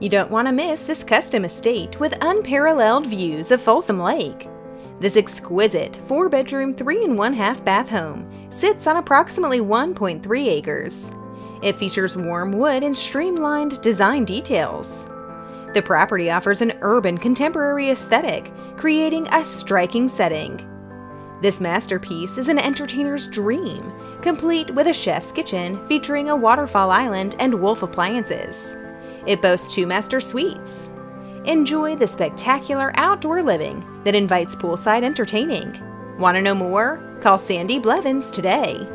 You don't want to miss this custom estate with unparalleled views of Folsom Lake. This exquisite four bedroom, three and one half bath home sits on approximately 1.3 acres. It features warm wood and streamlined design details. The property offers an urban contemporary aesthetic, creating a striking setting. This masterpiece is an entertainer's dream, complete with a chef's kitchen featuring a waterfall island and Wolf appliances. It boasts two master suites. Enjoy the spectacular outdoor living that invites poolside entertaining. Want to know more? Call Sande Blevins today.